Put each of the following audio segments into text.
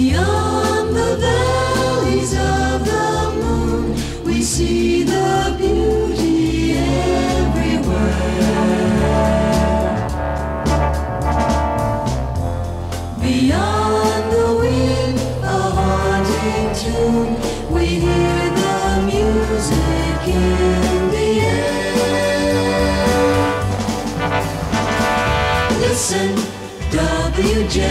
Beyond the valleys of the moon, we see the beauty everywhere. Beyond the wind, a haunting tune, we hear the music in the air. Listen, WJW,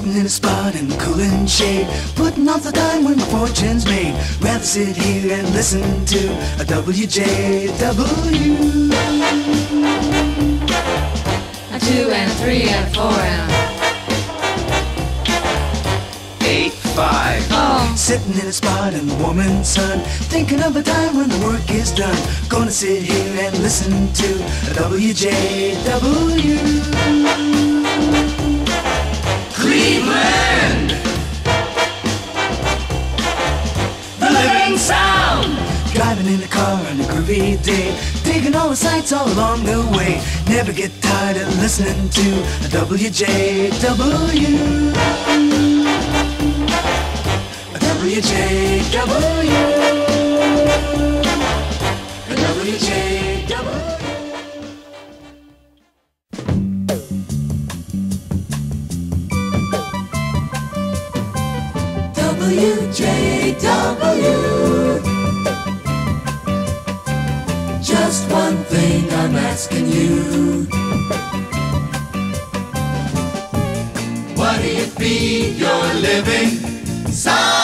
Sitting in a spot in the cooling shade, putting off the time when my fortune's made. Rather sit here and listen to a WJW. A two and a three and a four and a Eight, five. oh. Sitting in a spot in the warming sun, thinking of a time when the work is done. Gonna sit here and listen to a WJW. Cleveland! The living sound! Driving in a car on a groovy day, taking all the sights all along the way. Never get tired of listening to a WJW. A WJW. WJW. Just one thing I'm asking you. What do you feed your living sound?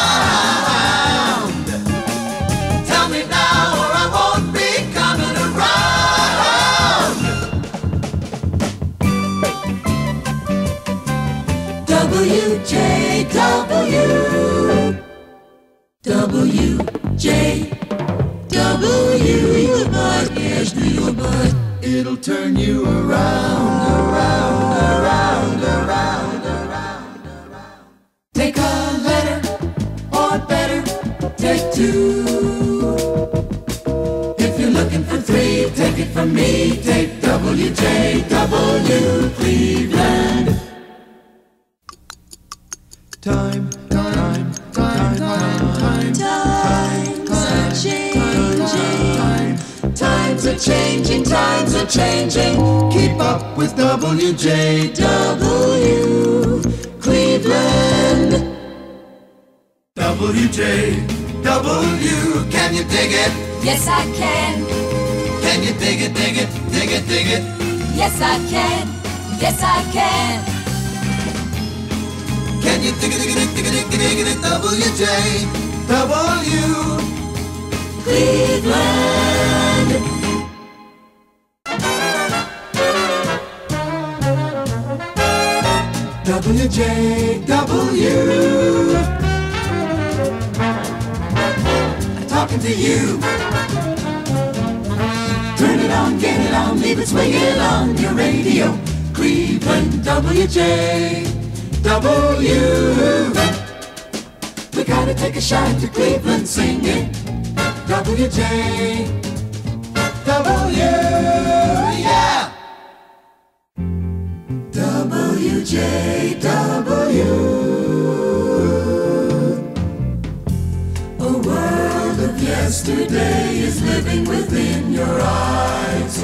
It'll turn you around, around, around, around, around. Around. Take a letter, or better, take two. If you're looking for three, take it from me. Take WJW Cleveland. Time, time, time, time, time. Times Times are changing. Times are changing. Keep up with WJ. W Cleveland. WJ. W. Can you dig it? Yes, I can. Can you dig it, dig it, dig it, dig it? Yes, I can. Yes, I can. Can you dig it, dig it, dig it, dig it, dig it? WJ. W. Cleveland. WJW. I'm talking to you. Turn it on, get it on, leave it swinging on your radio. Cleveland WJW. We gotta take a shot to Cleveland singing. WJW. Yeah. WJW. A world of yesterday is living within your eyes.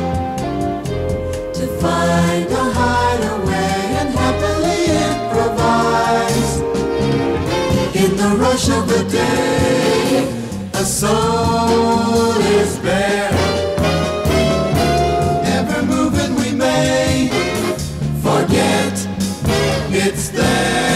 To find a hideaway and happily improvise. In the rush of the day, a soul is bare. It's there.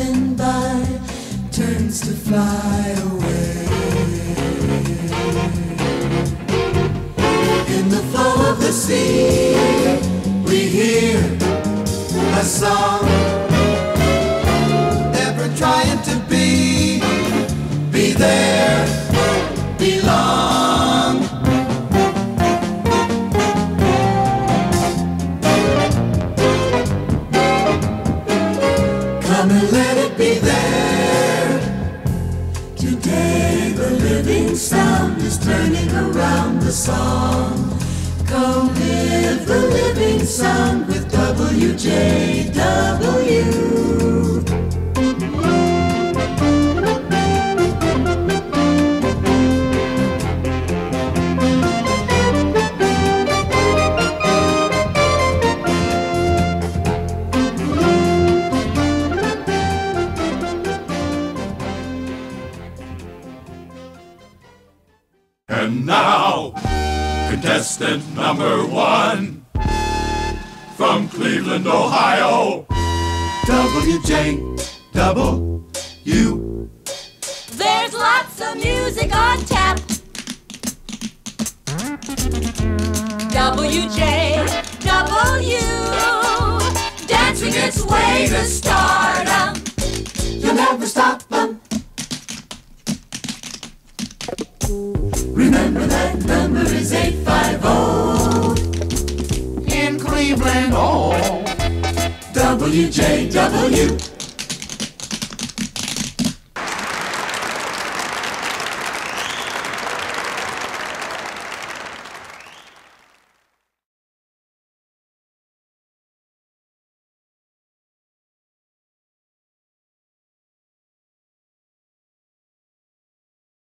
Passing by, turns to fly away. In the fall of the sea, we hear a song, ever trying to be, be there, the song. Come live the living sound with WJW. And now, contestant number one from Cleveland, Ohio, WJ Double U. There's lots of music on tap. WJW, dancing its way to stardom. You'll never stop them. Remember that number is 850 In Cleveland, oh. WJW.